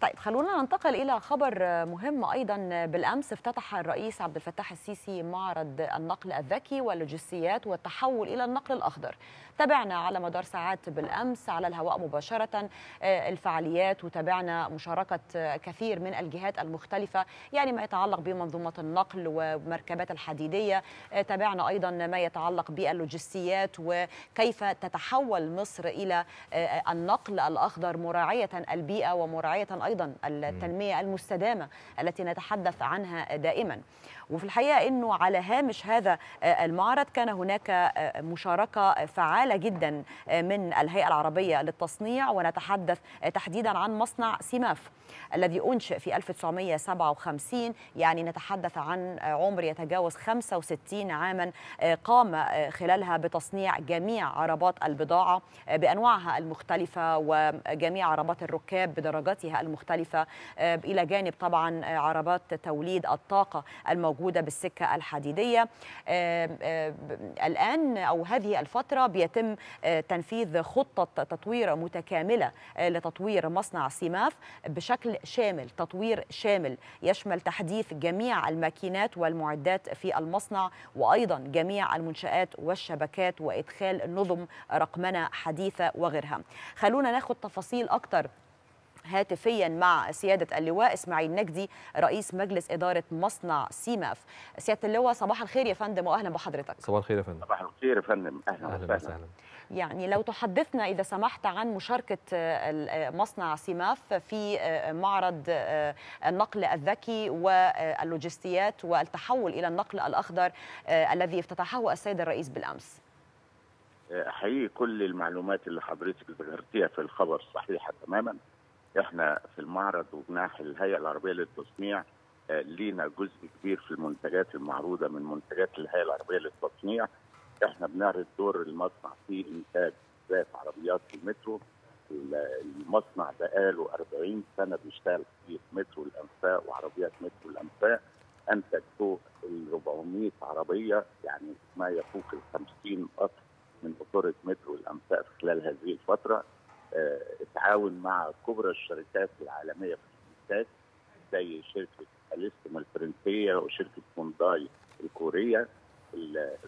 طيب خلونا ننتقل إلى خبر مهم أيضا بالأمس. افتتح الرئيس عبد الفتاح السيسي معرض النقل الذكي واللوجستيات والتحول إلى النقل الأخضر. تابعنا على مدار ساعات بالأمس على الهواء مباشرة. الفعاليات وتابعنا مشاركة كثير من الجهات المختلفة يعني ما يتعلق بمنظومة النقل ومركبات الحديدية. تابعنا أيضا ما يتعلق باللوجستيات وكيف تتحول مصر إلى النقل الأخضر مراعية البيئة ومراعية أيضا التنمية المستدامة التي نتحدث عنها دائما. وفي الحقيقة إنه على هامش هذا المعرض كان هناك مشاركة فعالة جدا من الهيئة العربية للتصنيع ونتحدث تحديدا عن مصنع سيماف الذي أنشئ في 1957 يعني نتحدث عن عمر يتجاوز 65 عاما قام خلالها بتصنيع جميع عربات البضاعة بأنواعها المختلفة وجميع عربات الركاب بدرجاتها المختلفة إلى جانب طبعا عربات توليد الطاقة الموجودة بالسكة الحديدية. الآن أو هذه الفترة بيتم تنفيذ خطة تطوير متكاملة لتطوير مصنع سيماف بشكل شامل تطوير شامل يشمل تحديث جميع الماكينات والمعدات في المصنع وأيضا جميع المنشآت والشبكات وإدخال نظم رقمنه حديثة وغيرها. خلونا ناخد تفاصيل أكتر هاتفيا مع سيادة اللواء إسماعيل نجدي رئيس مجلس إدارة مصنع سيماف. سيادة اللواء صباح الخير يا فندم وأهلا بحضرتك. صباح الخير يا فندم. صباح الخير يا فندم. أهلا, أهلا وسهلا. يعني لو تحدثنا إذا سمحت عن مشاركة مصنع سيماف في معرض النقل الذكي واللوجستيات والتحول إلى النقل الأخضر الذي افتتحه السيد الرئيس بالأمس. حقيقي كل المعلومات اللي حضرتك ذكرتيها في الخبر صحيحة تماما. إحنا في المعرض وجناح الهيئة العربية للتصنيع لينا جزء كبير في المنتجات المعروضة من منتجات الهيئة العربية للتصنيع. إحنا بنعرض دور المصنع في إنتاج ذات عربيات المترو. المصنع بقاله 40 سنة بيشتغل في مترو الأنفاق وعربيات مترو الأنفاق. أنتج فوق ال 400 عربية يعني ما يفوق ال 50 قطر من قطوره مترو الأنفاق خلال هذه الفترة. اتعاون مع كبرى الشركات العالمية في الانتاج زي شركة اليستم الفرنسية وشركة هونداي الكورية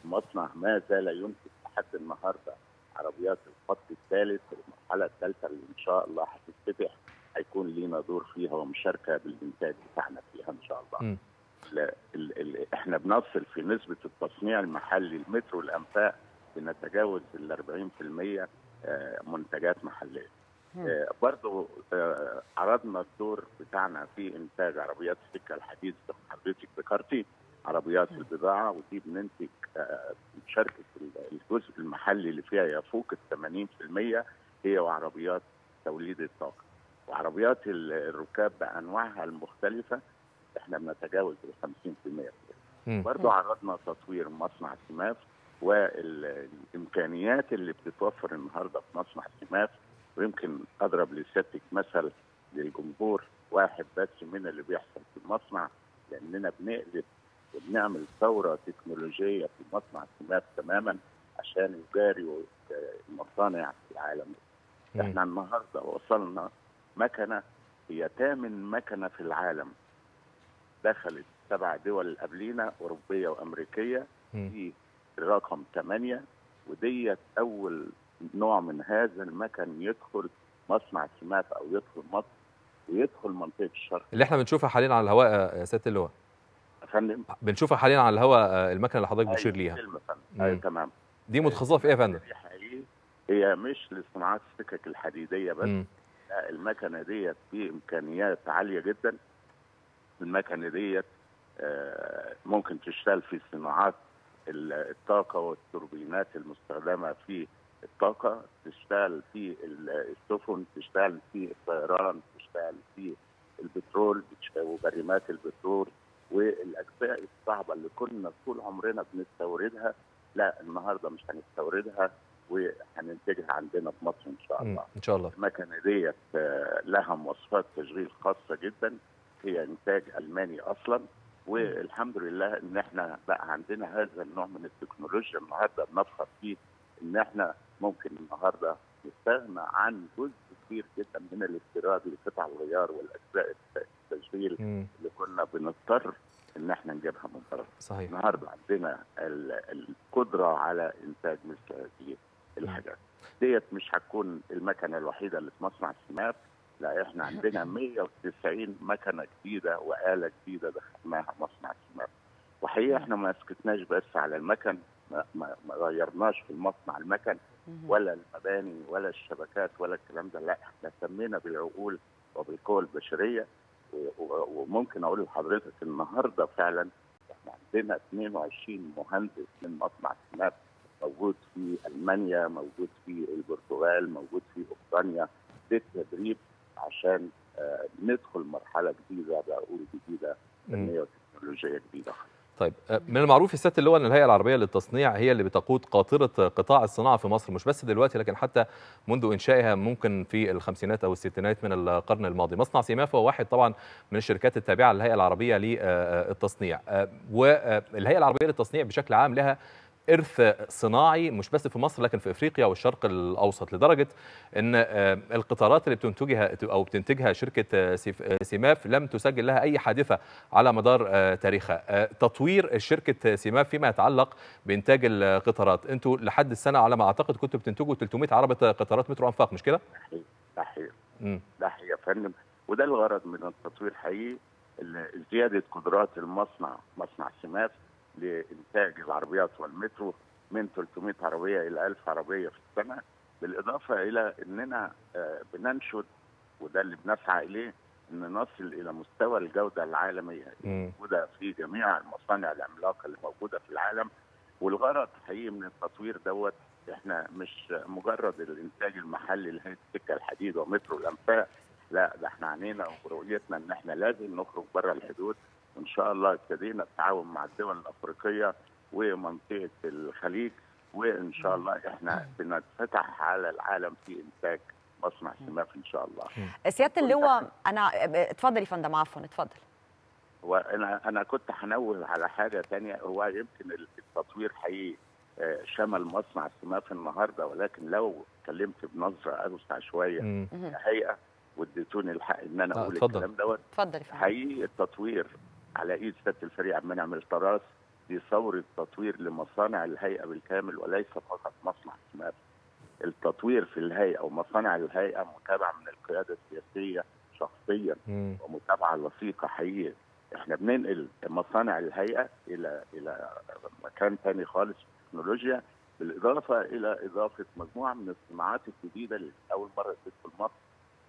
المصنع ما زال ينتج لحد النهارده عربيات الخط الثالث المرحلة الثالثة اللي إن شاء الله هتتفتح هيكون لينا دور فيها ومشاركة بالإنتاج بتاعنا فيها إن شاء الله. ال ال ال إحنا بنصل في نسبة التصنيع المحلي المترو الأنفاق بنتجاوز ال 40% منتجات محلية. آه برضو آه عرضنا الدور بتاعنا في إنتاج عربيات السكة الحديد زي ما حضرتك ذكرتي عربيات البضاعة ودي بننتج آه شركه الجزء المحلي اللي فيها يفوق ال 80% هي وعربيات توليد الطاقة. وعربيات الركاب بأنواعها المختلفة. إحنا بنتجاوز ال 50% برضو عرضنا تطوير مصنع سماف والامكانيات اللي بتتوفر النهارده في مصنع سماف ويمكن أضرب لسيادتك مثل للجمهور واحد بس من اللي بيحصل في المصنع لأننا بنقلب وبنعمل ثورة تكنولوجية في مصنع سماف تماما عشان يجاري المصانع في العالم. إحنا النهارده وصلنا مكنة هي ثامن مكنة في العالم. دخلت سبع دول قبلينا أوروبية وأمريكية. في الرقم ثمانيه وديت أول نوع من هذا المكن يدخل مصنع سمات أو يدخل مصر ويدخل منطقة الشرق. اللي إحنا بنشوفها حاليا على الهواء يا سياده اللواء. فندم؟ بنشوفها حاليا على الهواء المكنة اللي حضرتك بتشير ليها. أيوه تمام. دي متخصصة في إيه يا فندم؟ هي مش لصناعات السكك الحديدية بس. لا المكنة ديت بامكانيات عالية جدا. المكنة ديت ممكن تشتغل في صناعات الطاقة والتوربينات المستخدمة في الطاقة تشتغل في السفن تشتغل في الطيران تشتغل في البترول وبريمات البترول والأجزاء الصعبة اللي كنا طول عمرنا بنستوردها لا النهارده مش هنستوردها وهننتجها عندنا في مصر إن شاء الله. إن شاء الله. المكنه ديت لها مواصفات تشغيل خاصة جدا هي إنتاج ألماني أصلا والحمد لله إن إحنا بقى عندنا هذا النوع من التكنولوجيا النهارده بنفخر فيه إن إحنا ممكن النهارده نستغنى عن جزء كبير جدا من الاستيراد لقطع الغيار والاجزاء التشغيل. اللي كنا بنضطر إن إحنا نجيبها من بره. صحيح. النهارده عندنا ال- القدرة على إنتاج مثل هذه الحاجات ديت مش هتكون المكنة الوحيدة اللي في مصنع السماف. لا إحنا عندنا 190 مكنة جديدة وآلة جديدة دخلناها مصنع السماف. وحقيقة إحنا ما سكتناش بس على المكن ما, غيرناش في المصنع المكن. ولا المباني ولا الشبكات ولا الكلام ده لا إحنا اهتمينا بالعقول وبالقوى البشرية. وممكن أقول لحضرتك النهارده فعلا إحنا عندنا 22 مهندس من مصنع السماف موجود في ألمانيا موجود في البرتغال موجود في أوكرانيا للتدريب عشان آه، ندخل مرحلة جديدة بعقول جديدة مم. علميه وتكنولوجيه جديدة. طيب آه، من المعروف يا سياده اللواء ان الهيئة العربية للتصنيع هي اللي بتقود قاطرة قطاع الصناعة في مصر مش بس دلوقتي لكن حتى منذ إنشائها ممكن في الخمسينات أو الستينات من القرن الماضي. مصنع سيماف هو واحد طبعا من الشركات التابعة للهيئة العربية للتصنيع. آه، والهيئه العربية للتصنيع بشكل عام لها إرث صناعي مش بس في مصر لكن في إفريقيا والشرق الأوسط لدرجة إن آه، القطارات اللي بتنتجها أو بتنتجها شركة آه، آه، سيماف لم تسجل لها أي حادثة على مدار تاريخها. تطوير شركة سيماف فيما يتعلق بإنتاج القطارات. أنتوا لحد السنة على ما أعتقد كنتوا بتنتجوا 300 عربة قطارات مترو انفاق مش كده؟ ده مم. ده يا فندم. وده الغرض من التطوير حقيقي زيادة قدرات المصنع مصنع سماف لإنتاج العربيات والمترو من 300 عربية إلى 1000 عربية في السنة بالإضافة إلى إننا آه، بننشد وده اللي بنسعى إليه إن نصل إلى مستوى الجودة العالمية. مم. موجوده في جميع المصانع العملاقة اللي موجودة في العالم. والغرض حقيقي من التطوير دوت إحنا مش مجرد الإنتاج المحلي لهيئه السكة الحديد ومترو الأنفاق لا ده إحنا عنينا ورؤيتنا إن إحنا لازم نخرج بره الحدود. وان شاء الله ابتدينا التعاون مع الدول الأفريقية ومنطقة الخليج وإن شاء الله إحنا بنتفتح على العالم في إنتاج مصنع سماف إن شاء الله. سيادة اللواء أنا اتفضل يا فندم عفوا اتفضل. وأنا أنا كنت هنوه على حاجة تانية هو يمكن التطوير حقيقي آه، شمل مصنع السماف النهارده ولكن لو اتكلمت بنظرة أوسع شوية. كهيئه واديتوني الحق إن أنا آه، أقول. الكلام دوت اتفضل يا فندم. حقيقي التطوير على إيد سيادة الفريق عبد المنعم الطراس دي ثوره تطوير لمصانع الهيئة بالكامل وليس فقط مصنع السماف التطوير في الهيئة ومصانع الهيئة متابعة من القيادة السياسية شخصيا. ومتابعة لصيقة حقيقية. إحنا بننقل مصانع الهيئة إلى إلى مكان تاني خالص في التكنولوجيا بالإضافة إلى إضافة مجموعة من الصناعات الجديدة اللي اول مرة تدخل مصر.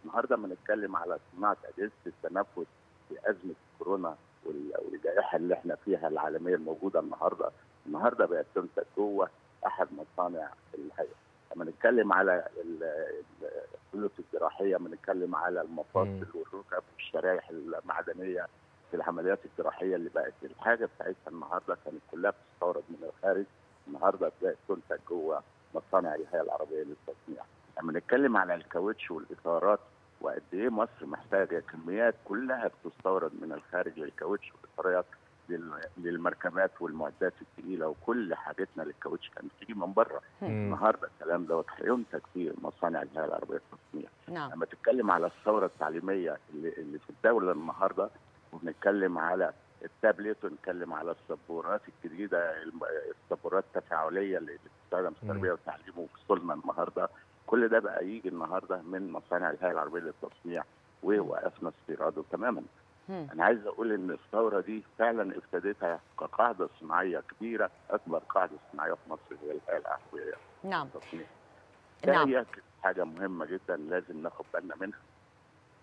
النهارده بنتكلم على صناعة أجهزة التنفس في أزمة كورونا والجائحة اللي إحنا فيها العالمية الموجودة النهارده. النهارده بقت تنتج جوه أحد مصانع الهيئة. لما نتكلم على ال- ال- الخيوط الجراحية بنتكلم على المفاصل والركب والشرايح المعدنية في العمليات الجراحية اللي بقت. الحاجة بتاعتها النهارده كانت كلها بتستورد من الخارج. النهارده بقت تنتج جوه مصانع الهيئة العربية للتصنيع. لما نتكلم على الكاوتش والإطارات وقد إيه مصر محتاجة كميات كلها بتستورد من الخارج للكاوتش والاطارات لل- للمركبات والمعدات الثقيله وكل حاجتنا للكاوتش. كانت بتيجي من بره. النهارده الكلام دوت هينتج في مصانع الهيئه العربية للتصنيع نعم. لما تتكلم على الثورة التعليمية اللي, اللي في الدولة النهارده وبنتكلم على التابلت ونتكلم على السبورات الجديدة السبورات التفاعلية اللي بتستخدم في التربيه والتعليم وفي النهارده. كل ده بقى يجي النهارده من مصانع الهيئة العربية للتصنيع ووقفنا استيراده تماما. مم. أنا عايز أقول إن الثورة دي فعلا ابتديتها كقاعدة صناعية كبيرة أكبر قاعدة صناعية في مصر هي الهيئة العربية نعم. للتصنيع. ده نعم. يعكس حاجة مهمة جدا لازم ناخد بالنا منها.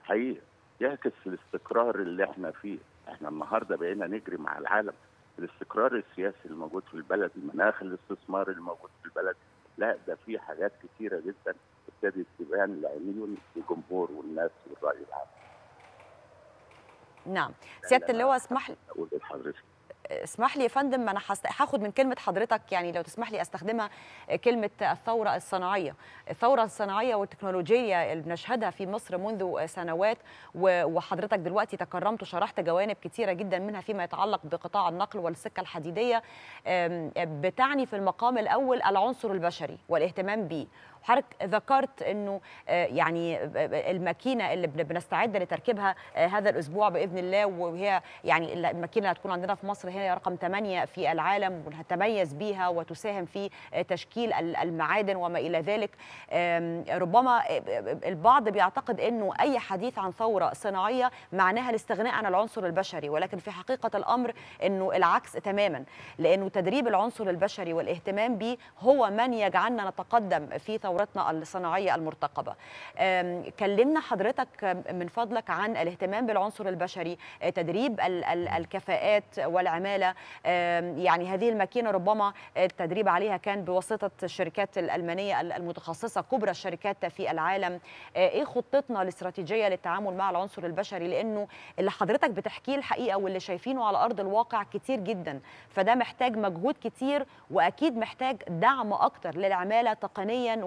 حقيقي يعكس الاستقرار اللي إحنا فيه. إحنا النهارده بقينا نجري مع العالم. الاستقرار السياسي الموجود في البلد المناخ الاستثمار الموجود في البلد لا ده في حاجات كتيرة جدا ابتدت تبان لعيون الجمهور والناس والرأي العام. نعم. سيادة اللواء اسمح لي. أقول لحضرتك. اسمح لي يا فندم أنا هست- هاخد من كلمة حضرتك يعني لو تسمح لي أستخدمها كلمة الثورة الصناعية. الثورة الصناعية والتكنولوجية اللي بنشهدها في مصر منذ سنوات و- وحضرتك دلوقتي تكرمت وشرحت جوانب كثيره جدا منها فيما يتعلق بقطاع النقل والسكة الحديدية بتعني في المقام الأول العنصر البشري والاهتمام به حضرتك ذكرت إنه يعني الماكينة اللي بنستعد لتركيبها هذا الأسبوع بإذن الله وهي يعني الماكينة اللي هتكون عندنا في مصر هي رقم 8 في العالم ونتميز بيها وتساهم في تشكيل المعادن وما إلى ذلك ربما البعض بيعتقد إنه أي حديث عن ثورة صناعية معناها الاستغناء عن العنصر البشري ولكن في حقيقة الأمر إنه العكس تماما لأنه تدريب العنصر البشري والاهتمام به هو من يجعلنا نتقدم في ثورتنا الصناعية المرتقبة. كلمنا حضرتك من فضلك عن الاهتمام بالعنصر البشري، تدريب الكفاءات والعماله، يعني هذه الماكينة ربما التدريب عليها كان بواسطة الشركات الألمانية المتخصصة كبرى الشركات في العالم. إيه خطتنا الاستراتيجية للتعامل مع العنصر البشري؟ لأنه اللي حضرتك بتحكيه الحقيقة واللي شايفينه على أرض الواقع كتير جدا، فده محتاج مجهود كتير وأكيد محتاج دعم أكتر للعمالة تقنيا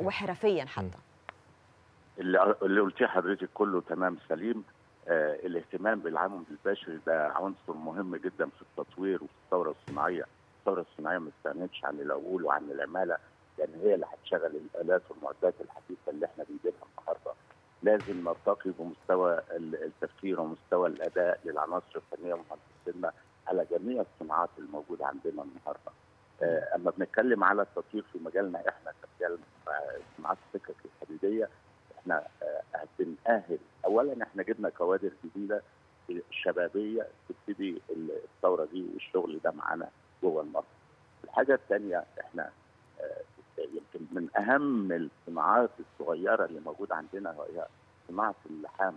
وحرفيا حتى. اللي اللي قلتيه حضرتك كله تمام سليم. آه الاهتمام بالعامل البشري ده عنصر مهم جدا في التطوير وفي الثورة الصناعية الثورة الصناعية ما استغنتش عن العقول وعن العمالة لأن هي اللي هتشغل الآلات والمعدات الحديثة اللي إحنا بنجيبها النهارده لازم نرتقي بمستوى التفكير ومستوى الأداء للعناصر الفنية ومهندسينا على جميع الصناعات الموجودة عندنا النهارده. أما بنتكلم على التطوير في مجالنا إحنا كرجال صناعات السكك الحديديه إحنا بنأهل اولا إحنا جبنا كوادر جديدة شبابية تبتدي الثورة دي والشغل ده معانا جوه المصر. الحاجة الثانية إحنا يمكن من أهم الصناعات الصغيرة اللي موجودة عندنا هي صناعة اللحام.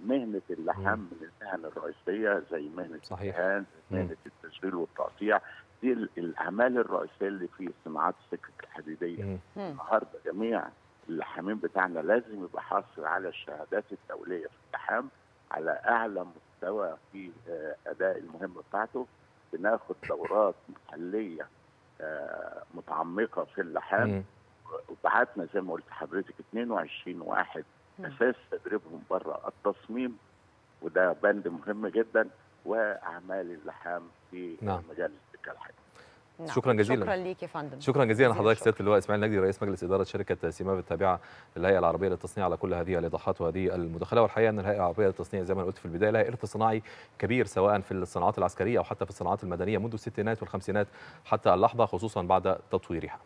مهنة اللحام من المهن الرئيسية زي مهنة صحيح. الدهان مهنة التشغيل والتقطيع. دي الأعمال الرئيسية اللي في صناعات السكك الحديدية. النهارده جميع اللحامين بتاعنا لازم يبقى حاصل على الشهادات الدولية في اللحام على أعلى مستوى في أداء المهمة بتاعته. بناخد دورات محلية متعمقة في اللحام. وبعتنا زي ما قلت لحضرتك 22 واحد أساس تدريبهم بره التصميم. وده بند مهم جدا وأعمال اللحام في نعم. مجال السكه الحديد نعم. شكرا جزيلا. شكرا ليك يا فندم. شكرا جزيلا لحضرتك. سيادة اللواء إسماعيل نجدي رئيس مجلس إدارة شركة سيماف التابعة للهيئة العربية للتصنيع على كل هذه الإيضاحات وهذه المداخلة. والحقيقة أن الهيئة العربية للتصنيع زي ما قلت في البداية لها إرث صناعي كبير سواء في الصناعات العسكرية أو حتى في الصناعات المدنية منذ الستينات والخمسينات حتى اللحظة خصوصا بعد تطويرها.